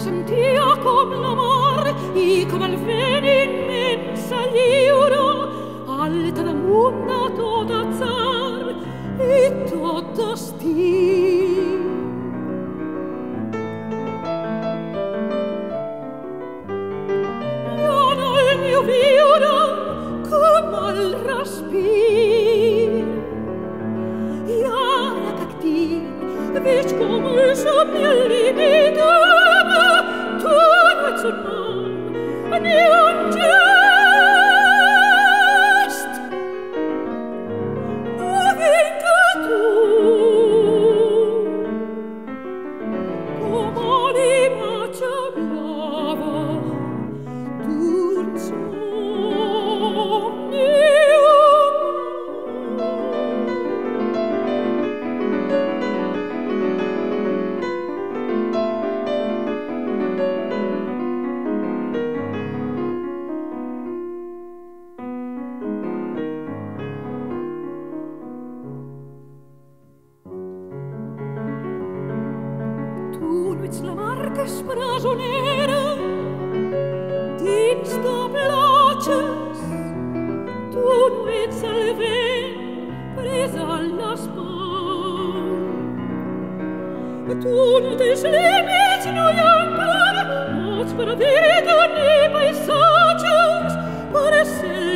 sentia com l'amor i com el vent immensa lliure alta damunt de tot atzar i tot destí. Jo no el mio viure com el respir i ara que actic veig com el somni al límit Mit la marca sprasonera Dins de platges Tu no ets el vent Presa al nas pau Tu no tens límits, no hi ha encara Mots per a vida ni paisatges Per ser